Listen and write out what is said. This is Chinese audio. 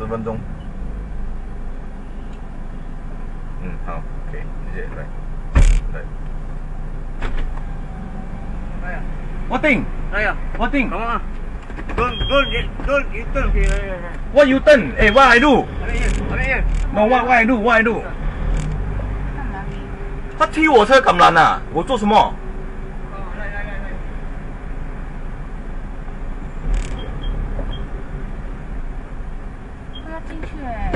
十分钟。嗯，好，OK，谢谢，来，来。哎呀，我顶，哎呀，我顶。come on. Don't, don't, don't, you turn here. What you turn? Eh, what I do? No, what, what I do? What I do? 他踢我车敢拦啊！我做什么？进去了。